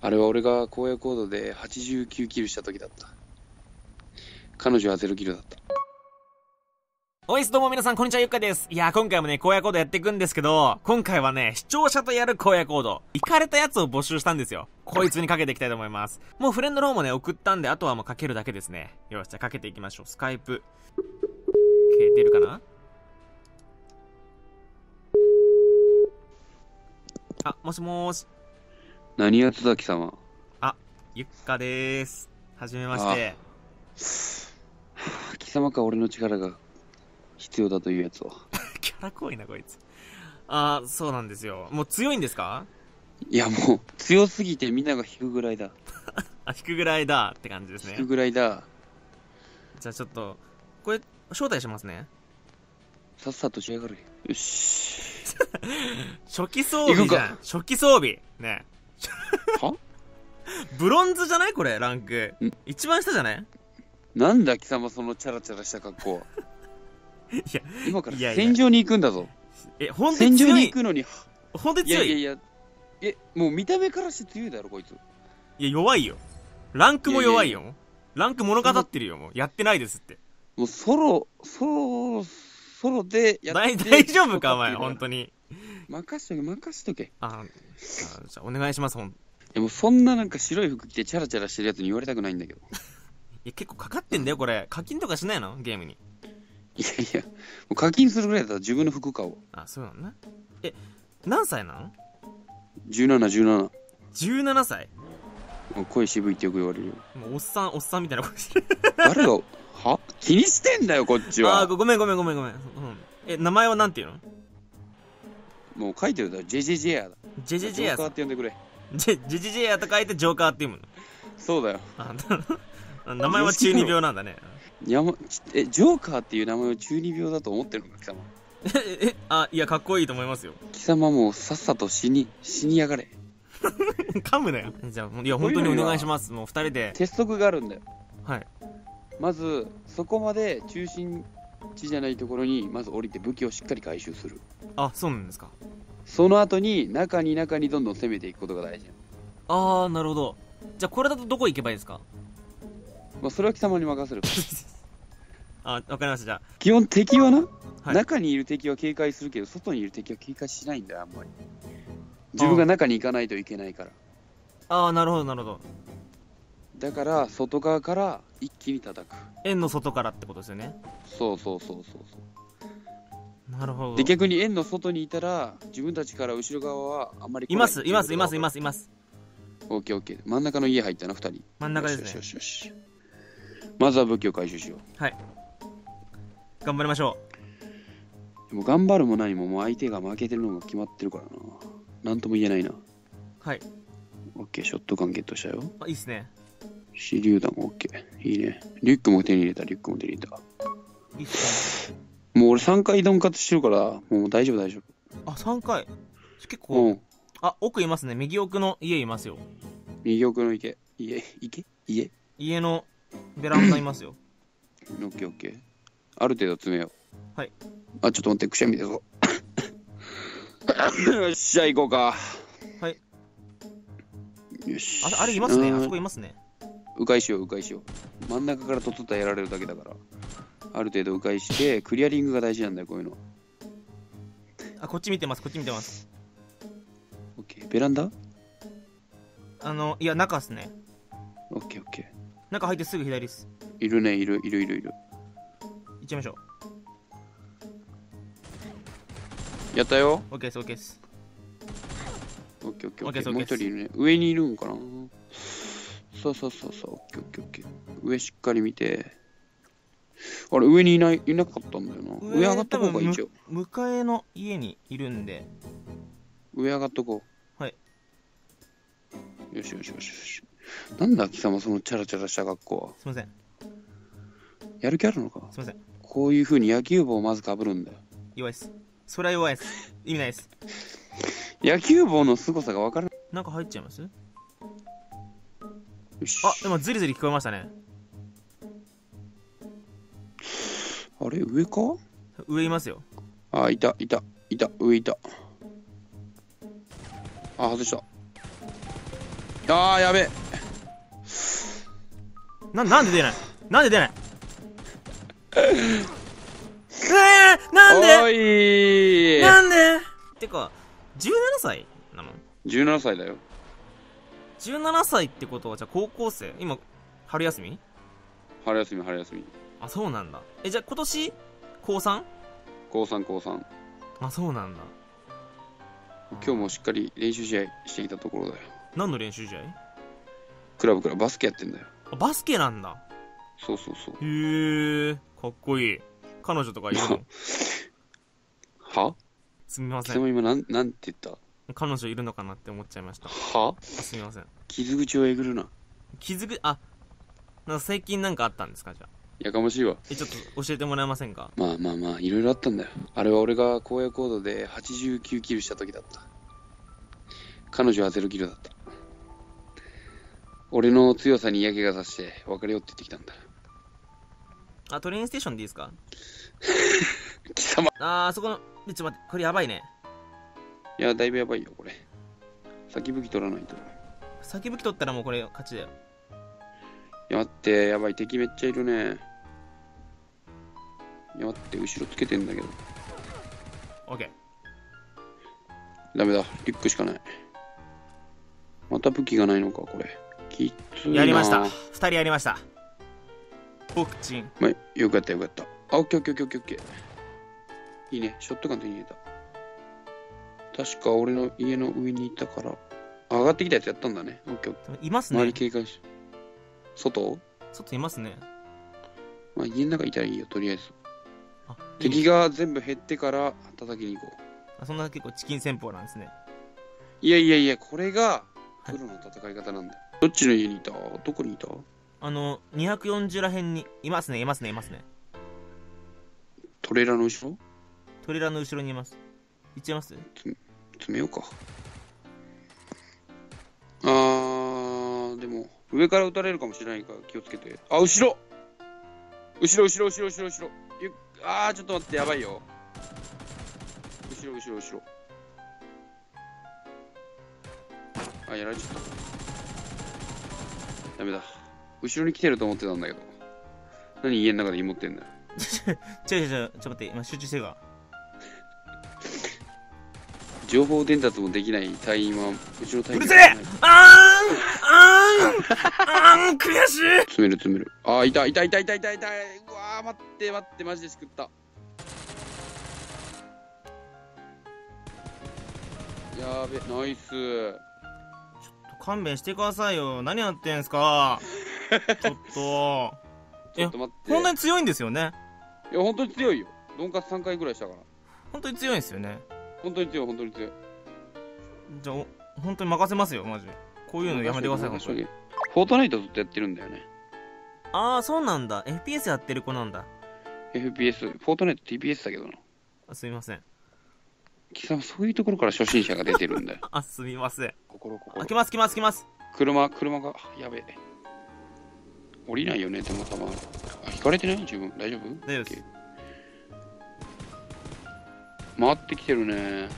あれは俺が荒野行動で89キルした時だった。彼女はゼロキルだった。おいす、どうも皆さん、こんにちは、ゆっかです。いや、今回もね、荒野行動やっていくんですけど、今回はね、視聴者とやる荒野行動。行かれたやつを募集したんですよ。こいつにかけていきたいと思います。もうフレンドの方もね、送ったんで、あとはもうかけるだけですね。よし、じゃあかけていきましょう。スカイプ。消えてるかな？あ、もしもーし。何やつだ貴様。ゆっかでーす。はじめまして。貴様か俺の力が必要だというやつを。キャラ濃いな、こいつ。あー、そうなんですよ。もう強いんですか？いやもう、強すぎてみんなが引くぐらいだ。あ、引くぐらいだって感じですね引く。ぐらいだ。じゃあちょっと、これ、招待しますね。さっさとしやがれ。よし。初期装備じゃん。初期装備。ね。は？ブロンズじゃないこれ、ランクん？一番下じゃない？なんだ貴様そのチャラチャラした格好は。いや、今からいやいや戦場に行くんだぞ。え、ほんと戦場に強い？に行くのに。ほんとに強い？いやいやいやいや。え、もう見た目からして強いだろこいつ。弱いよ。ランクも弱いよ。ランク物語ってるよ、もう。やってないですって。もうソロ、ソロ、ソロでや大って大丈夫か、お前、ほんに。任しとけ、任しとけ。あ、あじゃあお願いします、ほん。いでもそんななんか白い服着てチャラチャラしてるやつに言われたくないんだけど。や、結構かかってんだよ、これ。課金とかしないの？ゲームに。いやいや、もう課金するぐらいだったら自分の服買おう。あ、そうなのね。え、何歳なの？17、17。?17 歳。もう声渋いってよく言われるよ。もうおっさん、おっさんみたいな声してる。誰が、は？気にしてんだよ、こっちあーは。ごごめんごめんごめんごめん。うん、え、名前はなんていうの？もう書いてるだろ、ジェジェジェヤだ。ジェジェジェヤジョーカー。って呼んでくれ。ジェジェジェジェヤと書いてジョーカーって読むの。そうだよ。あ名前は中二病なんだね。山ちえ、ジョーカーっていう名前を中二病だと思ってるの？か、貴様。え、え、あ、いや、かっこいいと思いますよ。貴様もうさっさと死に、死にやがれ。噛むなよ。じゃあ、いや、本当にお願いします。もう二人で。鉄則があるんだよ。はい。まず、そこまで中心地じゃないところに、まず降りて武器をしっかり回収する。あ、そうなんですか。その後に、中に中にどんどん攻めていくことが大事。あー、なるほど。じゃあ、これだとどこ行けばいいですか？まあ、それは貴様に任せる。あ、わかりました。じゃ基本敵はな、はい中にいる敵は警戒するけど、外にいる敵は警戒しないんだよ、あんまり。自分が中に行かないといけないから。あ。あー、なるほど、なるほど。だから、外側から一気に叩く。円の外からってことですよね。そうそうそうそうそう。なるほどで、。逆に円の外にいたら、自分たちから後ろ側はあんまりいいます、います、います、います、います。オッケーオッケー。真ん中の家入ったな、二人。真ん中ですねよしよしよし。まずは武器を回収しよう。はい。頑張りましょでも頑張るも何ももう相手が負けてるのが決まってるからな。なんとも言えないな。う。はい。オッケー、ショットガンゲットしたよ。あ、いいっすね。手榴弾オッケー。いいね。リュックも手に入れた、リュックも手に入れた。いいっすね。もう俺3回ドンカツしてるから、もう大丈夫大丈あ、3回。結夫。構、うん。あ、奥いますね。右奥の家いますよ。右奥の池。家、池？家？家のベランダいますよ。オッケーオッケー。ある程度詰めよう。はい。あ、ちょっと待って、くしゃみ出そう。よっしゃ、行こうか。はい。よし。あ、あれいますね。うんあそこいますね。迂回しよう、迂回しよう。真ん中からとっとったらやられるだけだから。ある程度迂回して、クリアリングが大事なんだよ、こういうの。あ、こっち見てます。こっち見てます。オッケー。ベランダ？あの、いや、中っすね。オッケーオッケ中入ってすぐ左っす。ー。いるね、いる、いる、いる、いる。行っちゃいましょやったよ。う。OK です、OK です。オッケーオッケーオッケー。オッケーですもう一人いるね。上にいるんかな？そうそうそうそう。オッケーオッケーオッケー。上しっかり見て。あれ、上にいない、いなかったんだよな。上上がっとこうか、一応。む迎えの家にいるんで。上上がっとこう。はい。よしよしよしよし。なんだ、貴様、そのチャラチャラした格好は。すいません。やる気あるのか？すいません。こういう風に野球帽をまず被るんだよ。弱いっす。それは弱いっす。意味ないっす。野球帽の凄さが分からない。なんか入っちゃいます？あ、でもズリズリ聞こえましたね。あれ、上か？上いますよ。あ、いた、いた、いた、上いた。あ、外した。あーやべえ。な、なんで出ない？なんで出ない？えー、なんで？なんで？てか、17歳なの？17歳だよ ?17 歳ってことは、じゃあ高校生？今、春休み？春休み春休みあ、そうなんだ。え、じゃあ今年、高 3? 高3高3あ、そうなんだ。今日もしっかり練習試合してきたところだよ何の練習試合？クラブからバスケやってんだよあバスケなんだ。そうそうそうへえ、かっこいい。彼女とかいるの？は？すみません。貴様今なんなんて言った？彼女いるのかなって思っちゃいました。は？あすみません。傷口をえぐるな気づく、あ、なんか最近なんかあったんですかじゃあ？やかましいわ。え、ちょっと教えてもらえませんか？まあまあまあいろいろあったんだよ。あれは俺が荒野コードで89キルした時だった。彼女は0キルだった。俺の強さに嫌気がさして別れようって言ってきたんだ。あ、トレインステーションでいいですか？貴様。あー、そこの、ちょっと待って、これやばいね。いやだいぶやばいよこれ。先武器取らないと。先武器取ったらもうこれ勝ちだよ。いや待ってやばい敵めっちゃいるね。いや待って後ろつけてんだけど。オッケダメだリュックしかない。また武器がないのかこれ。きついやりました。二人やりました。僕チン。まあ、よくやったよくやった。あオッケーオッケーオッケーオッケー。いいね。ショットガン手に入れた。確か俺の家の上にいたからあ上がってきたやつやったんだね。オッケーいますー周りね。警戒し外？外いますね。まあ家の中いたらいいよとりあえず。あ、いい敵が全部減ってから叩きに行こう。あそんな結構チキン戦法なんですね。いやいやいやこれがはい。プロの戦い方なんだよ、どっちの家にいた？どこにいた？あの、240らへんに、いますね、いますね、いますね。トレーラーの後ろ？トレーラーの後ろにいます。行っちゃいます？詰めようか上から撃たれるかもしれないから気をつけて。あ後ろ。後ろ後ろ後ろ後ろ後ろ。あーちょっと待ってやばいよ。後ろ後ろ後ろ。あやられちゃった。ダメだ。後ろに来てると思ってたんだけど。何家の中で芋ってんだよ。違う違う違う、ちょっと待って、今集中してるわ。情報伝達もできない隊員はうちの隊員うるせえ！あー！んあーんあーん悔しい詰める詰めるあーいたいたいたいたいたいたうわー待って待ってマジで救ったやーべナイス勘弁してくださいよ。何やってんすか ちょっと。ちょっと待って本当に強いんですよね。いや本当に強いよドンカツ3回ぐらいしたから本当に強いんですよね。本当に強い本当に強いじゃあ、お本当に任せますよ、マジで。こういうのやめてください、本当に。フォートナイトずっとやってるんだよね。あー、そうなんだ。FPS やってる子なんだ。FPS フォートナイト TPS だけどな。あすみません。貴様そういうところから初心者が出てるんだよ。あ、すみません。心心。あ、来ます来ます来ます。車車がやべえ。降りないよねでも。たまあ引かれてない？自分。大丈夫？大丈夫です。回ってきてるね。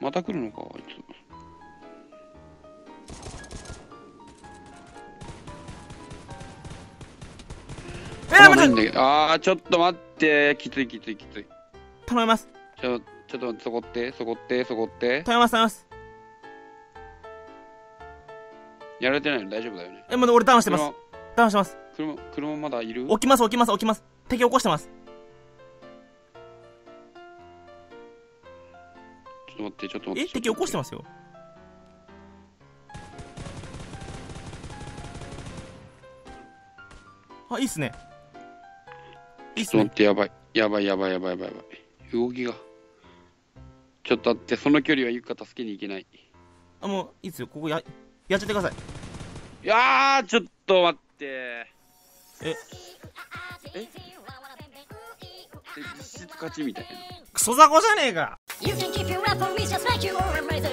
また来るのかあいつえー、待ってあーちょっと待ってきついきついきつい頼みます。ちょちょっと待ってそこって？そこって？そこって？頼みます頼みます。やられてないの？大丈夫だよね？え、もう俺ダウンしてます。車ダウンしてます。車車まだいる？起きます起きます起きます。敵起こしてます。ちょっと待ってちょっと待え、って敵起こしてますよ。あ、いいっすね。いいっすねちょっと待っ。てやばいやばい。やばいやばいやばいやばい。動きが。ちょっと待ってその距離はゆっか助けに行けない。あ、もういいっすよ。ここや、やっちゃってください。いやーちょっと待って。え？え？実質勝ちみたいな。クソ雑魚じゃねえか。You can keep your apple just like you were a razor.